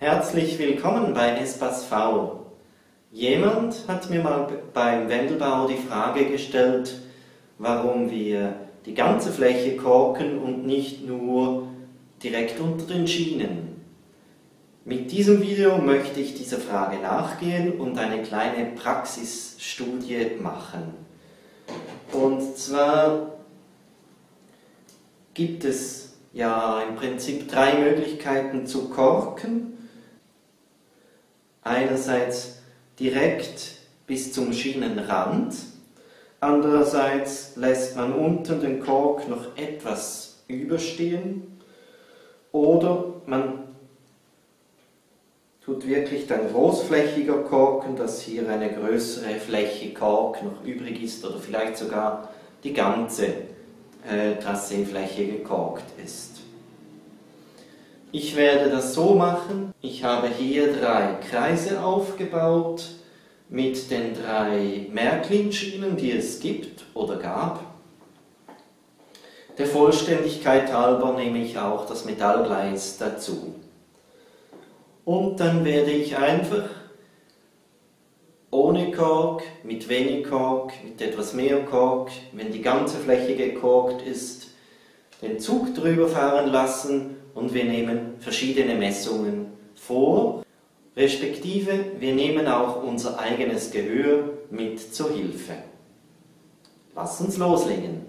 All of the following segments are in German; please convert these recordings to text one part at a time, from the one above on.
Herzlich willkommen bei Espas V. Jemand hat mir mal beim Wendelbau die Frage gestellt, warum wir die ganze Fläche korken und nicht nur direkt unter den Schienen. Mit diesem Video möchte ich dieser Frage nachgehen und eine kleine Praxisstudie machen. Und zwar gibt es ja im Prinzip drei Möglichkeiten zu korken. Einerseits direkt bis zum Schienenrand, andererseits lässt man unten den Kork noch etwas überstehen oder man tut wirklich dann großflächiger korken, dass hier eine größere Fläche Kork noch übrig ist oder vielleicht sogar die ganze äh, Trasseefläche gekorkt ist. Ich werde das so machen, ich habe hier drei Kreise aufgebaut mit den drei Märklin-Schienen, die es gibt oder gab. Der Vollständigkeit halber nehme ich auch das Metallgleis dazu. Und dann werde ich einfach ohne Kork, mit wenig Kork, mit etwas mehr Kork, wenn die ganze Fläche gekorkt ist, den Zug drüber fahren lassen und wir nehmen verschiedene Messungen vor, respektive wir nehmen auch unser eigenes Gehör mit zur Hilfe. Lass uns loslegen.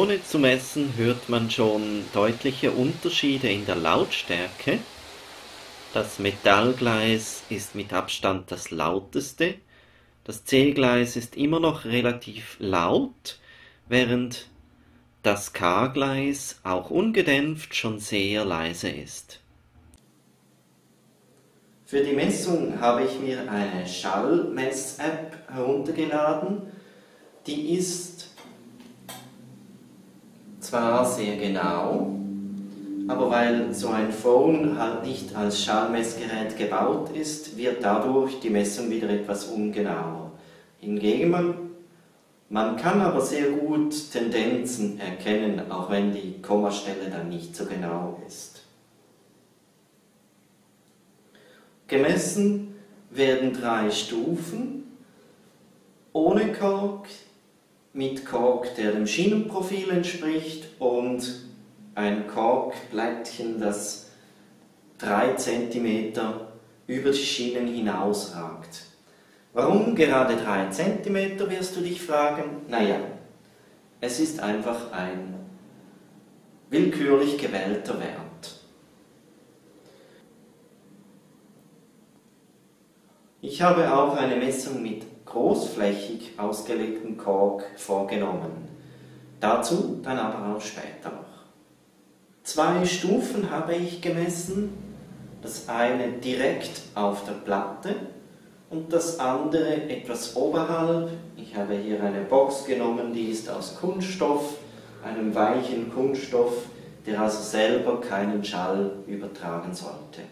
Ohne zu messen hört man schon deutliche Unterschiede in der Lautstärke. Das Metallgleis ist mit Abstand das lauteste. Das C-Gleis ist immer noch relativ laut, während das K-Gleis auch ungedämpft schon sehr leise ist. Für die Messung habe ich mir eine Schallmess-App heruntergeladen. Die ist zwar sehr genau, aber weil so ein Phone halt nicht als Schallmessgerät gebaut ist, wird dadurch die Messung wieder etwas ungenauer. Hingegen man, man kann aber sehr gut Tendenzen erkennen, auch wenn die Kommastelle dann nicht so genau ist. Gemessen werden drei Stufen ohne Kork, mit Kork, der dem Schienenprofil entspricht und ein Korkblättchen, das 3 cm über die Schienen hinausragt. Warum gerade 3 cm, wirst du dich fragen? Naja, es ist einfach ein willkürlich gewählter Wert. Ich habe auch eine Messung mit großflächig ausgelegten Kork vorgenommen. Dazu dann aber auch später noch. Zwei Stufen habe ich gemessen, das eine direkt auf der Platte und das andere etwas oberhalb. Ich habe hier eine Box genommen, die ist aus Kunststoff, einem weichen Kunststoff, der also selber keinen Schall übertragen sollte.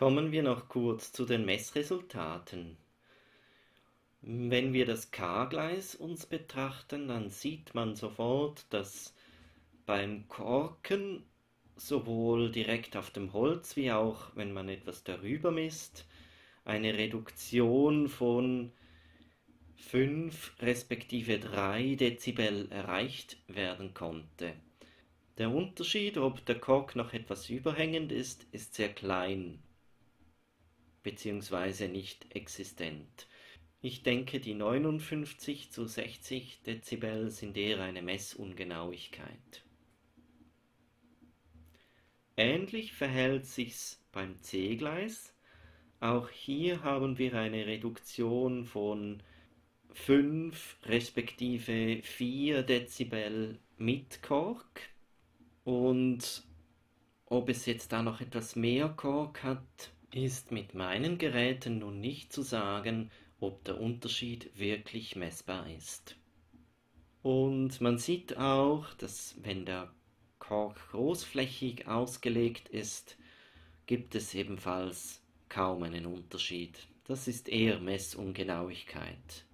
Kommen wir noch kurz zu den Messresultaten. Wenn wir das K-Gleis uns betrachten, dann sieht man sofort, dass beim Korken sowohl direkt auf dem Holz wie auch wenn man etwas darüber misst, eine Reduktion von 5 respektive 3 Dezibel erreicht werden konnte. Der Unterschied, ob der Kork noch etwas überhängend ist, ist sehr klein bzw. nicht existent. Ich denke, die 59 zu 60 Dezibel sind eher eine Messungenauigkeit. Ähnlich verhält sich's beim C-Gleis. Auch hier haben wir eine Reduktion von 5 respektive 4 Dezibel mit Kork. Und ob es jetzt da noch etwas mehr Kork hat, ist mit meinen Geräten nun nicht zu sagen, ob der Unterschied wirklich messbar ist. Und man sieht auch, dass wenn der Kork großflächig ausgelegt ist, gibt es ebenfalls kaum einen Unterschied. Das ist eher Messungenauigkeit.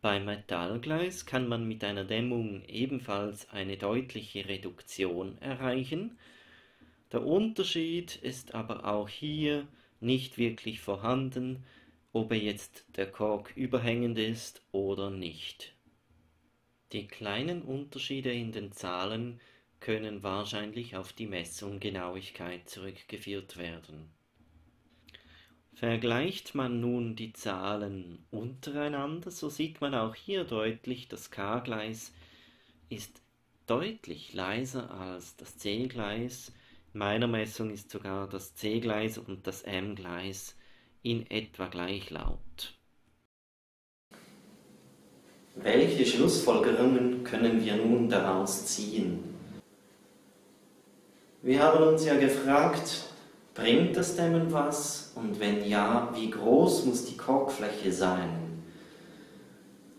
Beim Metallgleis kann man mit einer Dämmung ebenfalls eine deutliche Reduktion erreichen. Der Unterschied ist aber auch hier nicht wirklich vorhanden, ob er jetzt der Kork überhängend ist oder nicht. Die kleinen Unterschiede in den Zahlen können wahrscheinlich auf die Messunggenauigkeit zurückgeführt werden. Vergleicht man nun die Zahlen untereinander, so sieht man auch hier deutlich, das K-Gleis ist deutlich leiser als das C-Gleis Meiner Messung ist sogar das C-Gleis und das M-Gleis in etwa gleich laut. Welche Schlussfolgerungen können wir nun daraus ziehen? Wir haben uns ja gefragt, bringt das Dämmen was? Und wenn ja, wie groß muss die Korkfläche sein?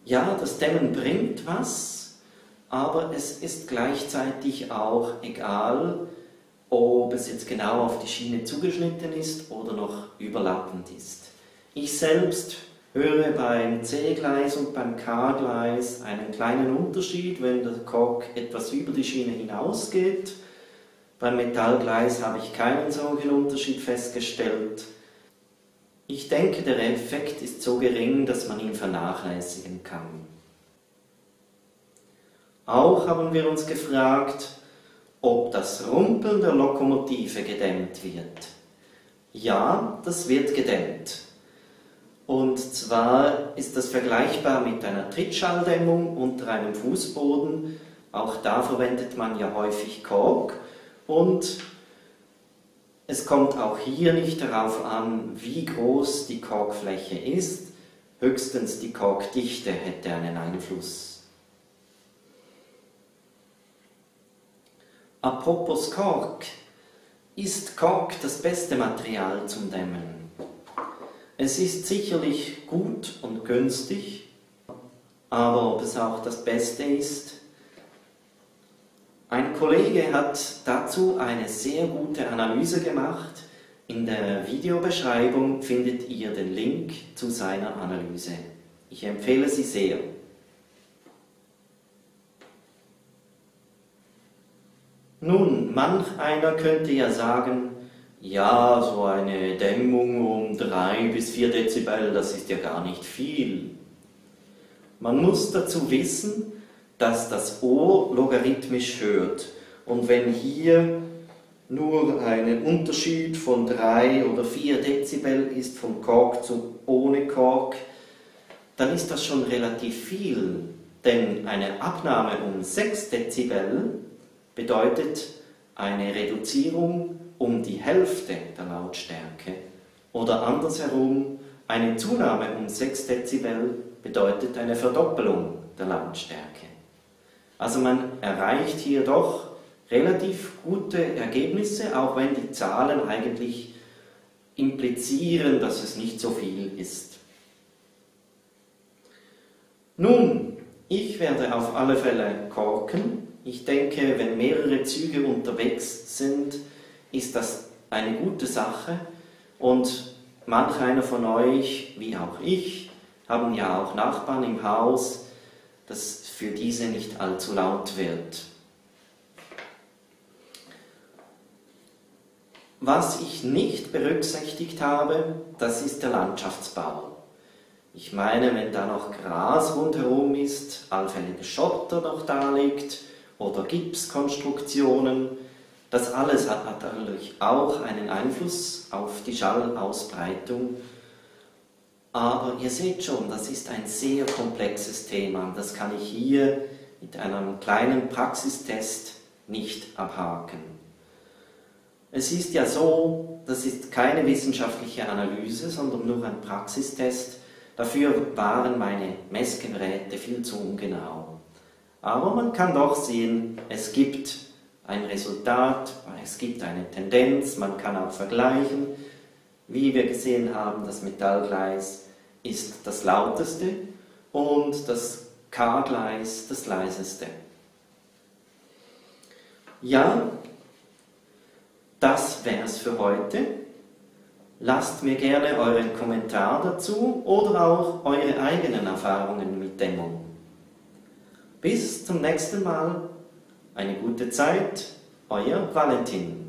Ja, das Dämmen bringt was, aber es ist gleichzeitig auch egal, ob es jetzt genau auf die Schiene zugeschnitten ist oder noch überlappend ist. Ich selbst höre beim C-Gleis und beim K-Gleis einen kleinen Unterschied, wenn der Kork etwas über die Schiene hinausgeht. Beim Metallgleis habe ich keinen solchen Unterschied festgestellt. Ich denke, der Effekt ist so gering, dass man ihn vernachlässigen kann. Auch haben wir uns gefragt, ob das Rumpeln der Lokomotive gedämmt wird. Ja, das wird gedämmt. Und zwar ist das vergleichbar mit einer Trittschalldämmung unter einem Fußboden. Auch da verwendet man ja häufig Kork. Und es kommt auch hier nicht darauf an, wie groß die Korkfläche ist. Höchstens die Korkdichte hätte einen Einfluss. Apropos Kork. Ist Kork das beste Material zum Dämmen? Es ist sicherlich gut und günstig, aber ob es auch das Beste ist? Ein Kollege hat dazu eine sehr gute Analyse gemacht. In der Videobeschreibung findet ihr den Link zu seiner Analyse. Ich empfehle sie sehr. Nun, manch einer könnte ja sagen, ja, so eine Dämmung um 3 bis 4 Dezibel, das ist ja gar nicht viel. Man muss dazu wissen, dass das Ohr logarithmisch hört. Und wenn hier nur ein Unterschied von 3 oder 4 Dezibel ist, von Kork zu ohne Kork, dann ist das schon relativ viel. Denn eine Abnahme um 6 Dezibel bedeutet eine Reduzierung um die Hälfte der Lautstärke oder andersherum eine Zunahme um 6 Dezibel bedeutet eine Verdoppelung der Lautstärke. Also man erreicht hier doch relativ gute Ergebnisse, auch wenn die Zahlen eigentlich implizieren, dass es nicht so viel ist. Nun, ich werde auf alle Fälle korken ich denke, wenn mehrere Züge unterwegs sind, ist das eine gute Sache und manch einer von euch, wie auch ich, haben ja auch Nachbarn im Haus, dass für diese nicht allzu laut wird. Was ich nicht berücksichtigt habe, das ist der Landschaftsbau. Ich meine, wenn da noch Gras rundherum ist, allfälliger Schotter noch da liegt oder Gipskonstruktionen, das alles hat natürlich auch einen Einfluss auf die Schallausbreitung. Aber ihr seht schon, das ist ein sehr komplexes Thema. Das kann ich hier mit einem kleinen Praxistest nicht abhaken. Es ist ja so, das ist keine wissenschaftliche Analyse, sondern nur ein Praxistest. Dafür waren meine Messgeräte viel zu ungenau. Aber man kann doch sehen, es gibt ein Resultat, es gibt eine Tendenz, man kann auch vergleichen. Wie wir gesehen haben, das Metallgleis ist das lauteste und das K-Gleis das leiseste. Ja, das wäre es für heute. Lasst mir gerne euren Kommentar dazu oder auch eure eigenen Erfahrungen mit Dämmung. Bis zum nächsten Mal. Eine gute Zeit. Euer Valentin.